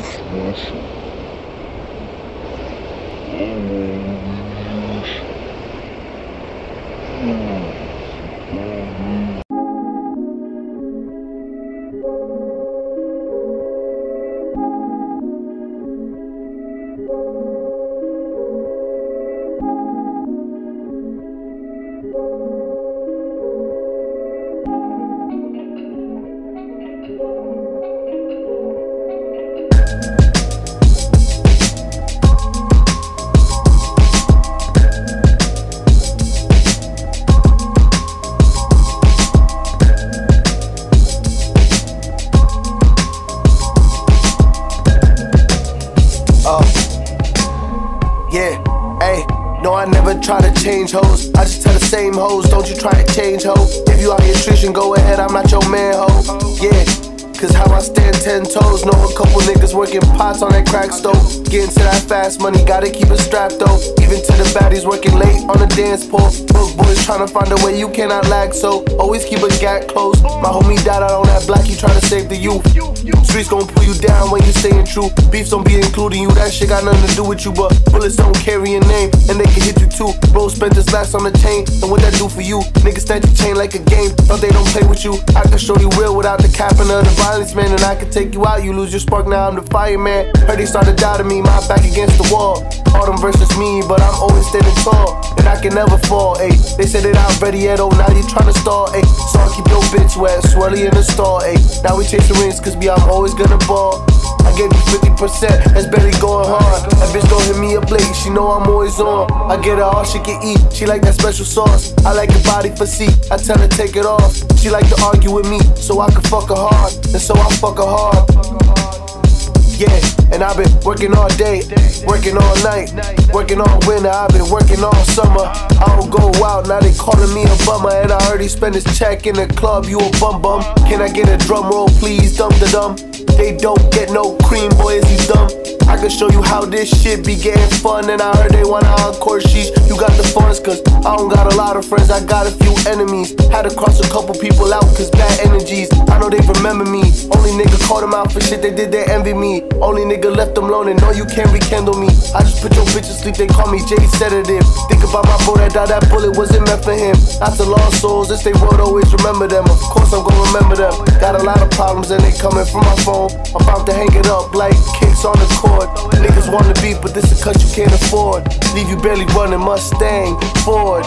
descanso. Amém. Yeah, hey, no, I never try to change hoes. I just tell the same hoes, don't you try to change ho. If you out here trishing, go ahead, I'm not your man ho. Yeah. Cause how I stand ten toes, know a couple niggas working pots on that crack stove. Getting to that fast money, gotta keep it strapped though. Even to the baddies working late on the dance floor. Book boys trying to find a way you cannot lag, so always keep a gap close. My homie died out on that black, he trying to save the youth. Streets gon' pull you down when you staying true. Beefs don't be including you, that shit got nothing to do with you. But bullets don't carry a name, and they can hit you too. Bro spent his last on the chain, and what that do for you? Niggas snatch your chain like a game, thought they don't play with you. I can show you real without the capping of the violence, man, and I can take you out. You lose your spark, now I'm the fireman. Heard they started doubting me, my back against the wall. All them versus me, but I'm always standing tall, and I can never fall. Ayy, they said it out ready yet, oh now you tryna stall. Ayy, so I keep your bitch wet, swirly in the stall. Ayy, now we chasing rings, cause me, I'm always gonna ball. I gave you 50%, that's barely going hard. That bitch don't hit me up late, she know I'm always on. I get her all she can eat, she like that special sauce. I like her body for seat, I tell her take it off. She like to argue with me, so I can fuck her hard, and so I fuck her hard. Yeah, and I've been working all day, working all night, working all winter. I've been working all summer. I don't go out, now they calling me a bummer. And I already spent his check in the club. You a bum bum? Can I get a drum roll, please? Dum da dum. They don't get no cream, boy, is he dumb? I can show you how this shit be getting fun. And I heard they wanna encore sheets. You got the funds, cause I don't got a lot of friends, I got a few enemies. Had to cross a couple people out, cause bad energies. I know they remember me. Only nigga called them out for shit they did, they envy me. Only nigga left them alone, and no, you can't rekindle me. I just put your bitch to sleep, they call me Jay Sedative. Think about my bro that died, that bullet wasn't meant for him. The lost souls, this they world always remember them. Of course, I'm gonna remember them. Got a lot of problems, and they coming from my phone. I'm about to hang it up like kicks on the cord. Niggas wanna beat, but this a cut you can't afford. Leave you barely running Mustang Ford.